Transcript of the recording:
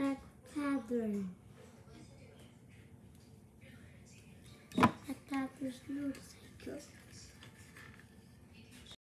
a pattern. A pattern motorcycle.